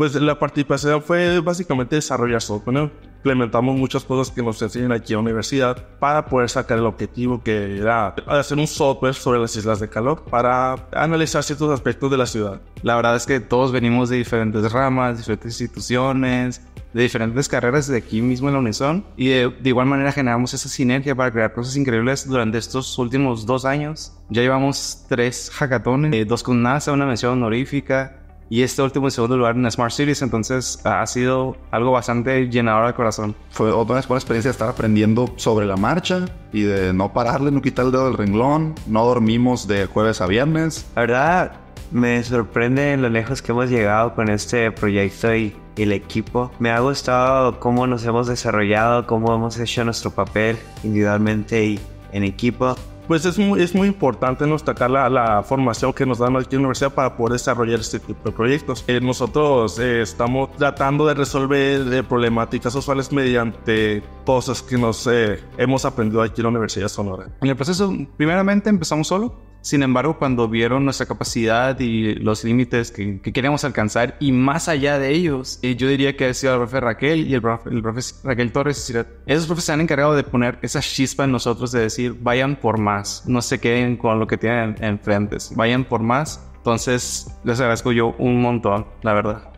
Pues la participación fue básicamente desarrollar software. Implementamos muchas cosas que nos enseñan aquí en la universidad para poder sacar el objetivo que era hacer un software sobre las islas de calor para analizar ciertos aspectos de la ciudad. La verdad es que todos venimos de diferentes ramas, diferentes instituciones, de diferentes carreras de aquí mismo en la Unison y de, igual manera generamos esa sinergia para crear cosas increíbles durante estos últimos dos años. Ya llevamos tres hackatones, eh, dos con NASA, una mención honorífica y este último en segundo lugar en Smart Cities, entonces ha sido algo bastante llenador de corazón. Fue otra buena experiencia estar aprendiendo sobre la marcha y de no pararle, no quitar el dedo del renglón, no dormimos de jueves a viernes. La verdad, me sorprende lo lejos que hemos llegado con este proyecto y el equipo. Me ha gustado cómo nos hemos desarrollado, cómo hemos hecho nuestro papel individualmente y en equipo. Pues es muy, es muy importante destacar la, la, formación que nos dan aquí en la universidad para poder desarrollar este tipo de proyectos. Eh, nosotros eh, estamos tratando de resolver eh, problemáticas usuales mediante cosas que nos hemos aprendido aquí en la Universidad de Sonora. En el proceso, primeramente empezamos solo sin embargo, cuando vieron nuestra capacidad y los límites que, queríamos alcanzar y más allá de ellos, eh, yo diría que ha sido el profe Raquel y el profe, el Raquel Torres. Esos profes se han encargado de poner esa chispa en nosotros de decir, vayan por más, no se queden con lo que tienen enfrente, vayan por más. Entonces, les agradezco yo un montón, la verdad.